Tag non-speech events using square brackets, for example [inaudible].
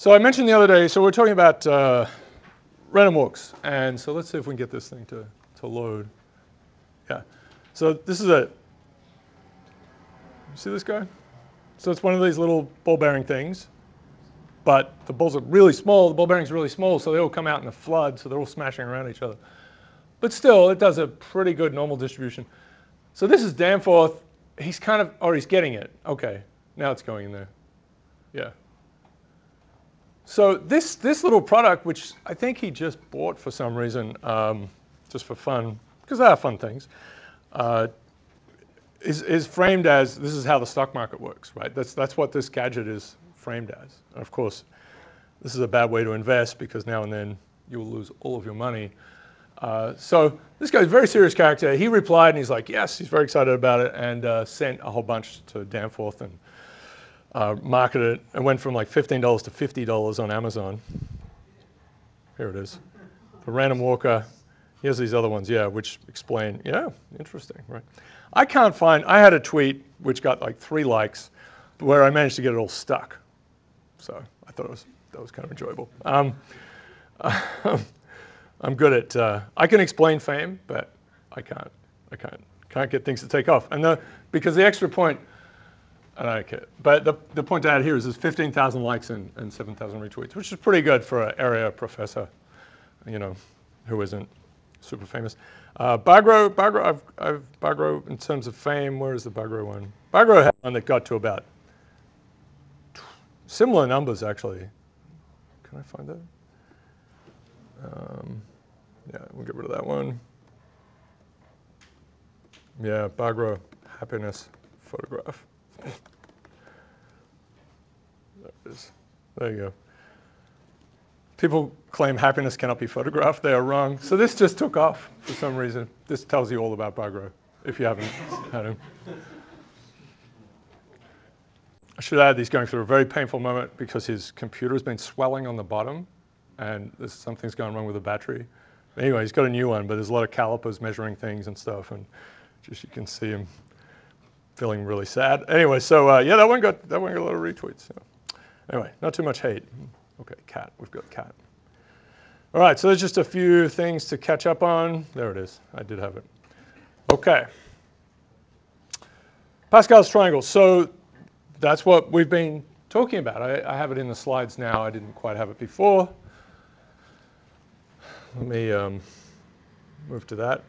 So I mentioned the other day, so we're talking about uh, random walks. And so let's see if we can get this thing to, to load. Yeah. So this is a, see this guy? So it's one of these little ball bearing things, but the balls are really small, the ball bearing's really small, so they all come out in a flood, so they're all smashing around each other. But still, it does a pretty good normal distribution. So this is Danforth. He's kind of, or he's getting it. Okay, now it's going in there. Yeah. So this, this little product, which I think he just bought for some reason, um, just for fun, because they are fun things, uh, is, is framed as this is how the stock market works, right? That's, that's what this gadget is framed as. And of course, this is a bad way to invest because now and then you will lose all of your money. Uh, so this guy's a very serious character. He replied and he's like, yes, he's very excited about it and uh, sent a whole bunch to Danforth and uh, marketed it. It went from like $15 to $50 on Amazon. Here it is. The Random Walker. Here's these other ones, yeah, which explain, yeah, interesting, right? I can't find, I had a tweet which got like three likes where I managed to get it all stuck. So I thought it was, that was kind of enjoyable. Um, [laughs] I'm good at, uh, I can explain fame, but I can't, I can't, can't get things to take off. And the, because the extra point, I don't care. But the, the point add here is there's 15,000 likes and, and 7,000 retweets, which is pretty good for an area professor, you know, who isn't super famous. Uh, Bagrow, Bagrow, I've, I've, Bagrow in terms of fame, where is the Bagrow one? Bagrow had one that got to about similar numbers actually. Can I find that? Um, yeah, we'll get rid of that one. Yeah, Bagrow happiness photograph. There. There you go. People claim happiness cannot be photographed. They are wrong. So this just took off for some reason. This tells you all about Bagrow, if you haven't had him. I should add he's going through a very painful moment because his computer has been swelling on the bottom and there's something's gone wrong with the battery. Anyway, he's got a new one, but there's a lot of calipers measuring things and stuff, and just you can see him feeling really sad. Anyway, so uh, yeah, that one got that one got a lot of retweets. So. Anyway, not too much hate. Okay, cat. We've got cat. All right, so there's just a few things to catch up on. There it is. I did have it. Okay. Pascal's triangle. So that's what we've been talking about. I, I, have it in the slides now. I didn't quite have it before. Let me um, move to that.